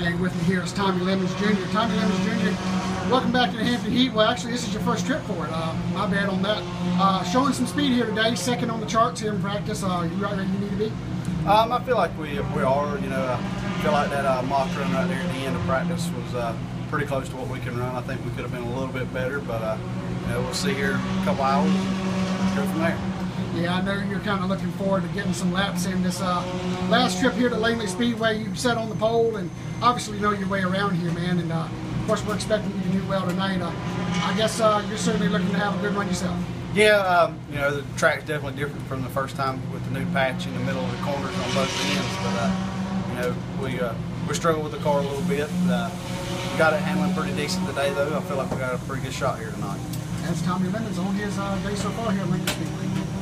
And with me here is Tommy Lemons Jr. Tommy Lemons Jr., welcome back to the Hampton Heat. Well, actually, this is your first trip for it. Uh, my bad on that. Uh, showing some speed here today, second on the charts here in practice. Uh, you right where you need to be? Um, I feel like we we are. You know, I feel like that uh, mock run right there at the end of practice was uh, pretty close to what we can run. I think we could have been a little bit better, but uh, you know, we'll see here in a couple hours go from there. Yeah, I know you're kind of looking forward to getting some laps in this uh, last trip here to Langley Speedway. You sat on the pole and obviously know your way around here, man. And uh, of course, we're expecting you to do well tonight. Uh, I guess uh, you're certainly looking to have a good run yourself. Yeah, um, you know, the track's definitely different from the first time with the new patch in the middle of the corners on both ends. But uh, you know, we uh, we struggled with the car a little bit. Uh, we got it handling pretty decent today, though. I feel like we got a pretty good shot here tonight. That's Tommy Lemons on his uh, day so far here at Langley Speedway.